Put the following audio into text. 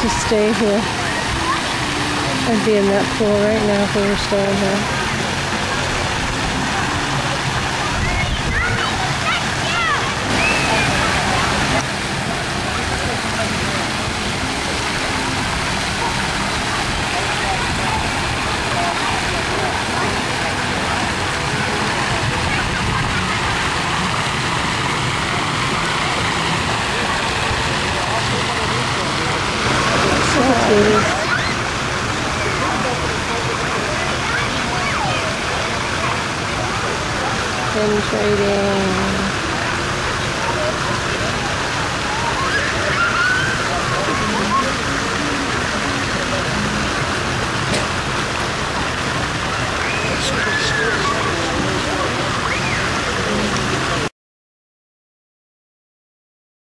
to stay here. I'd be in that pool right now if we were staying here. Cities. Trading.